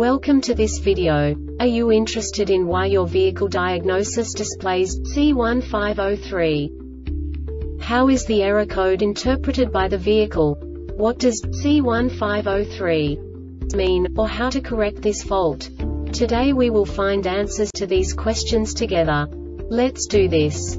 Welcome to this video. Are you interested in why your vehicle diagnosis displays C1503? How is the error code interpreted by the vehicle? What does C1503 mean, or how to correct this fault? Today we will find answers to these questions together. Let's do this.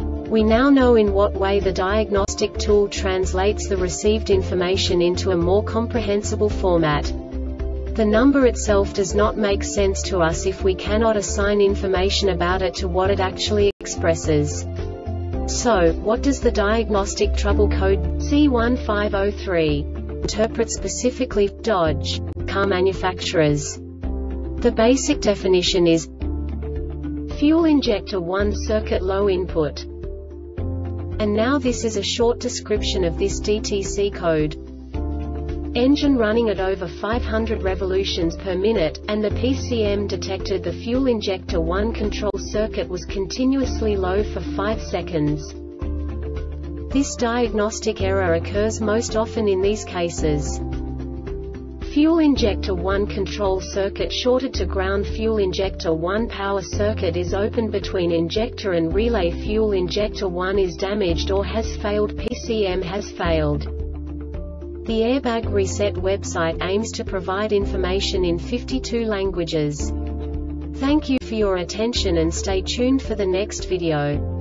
We now know in what way the diagnostic tool translates the received information into a more comprehensible format. The number itself does not make sense to us if we cannot assign information about it to what it actually expresses. So, what does the diagnostic trouble code C1503 interpret specifically Dodge car manufacturers? The basic definition is fuel injector 1 circuit low input. And now this is a short description of this DTC code. Engine running at over 500 revolutions per minute, and the PCM detected the fuel injector 1 control circuit was continuously low for 5 seconds. This diagnostic error occurs most often in these cases. Fuel injector 1 control circuit shorted to ground Fuel injector 1 power circuit is open between injector and relay Fuel injector 1 is damaged or has failed PCM has failed. The Airbag Reset website aims to provide information in 52 languages. Thank you for your attention and stay tuned for the next video.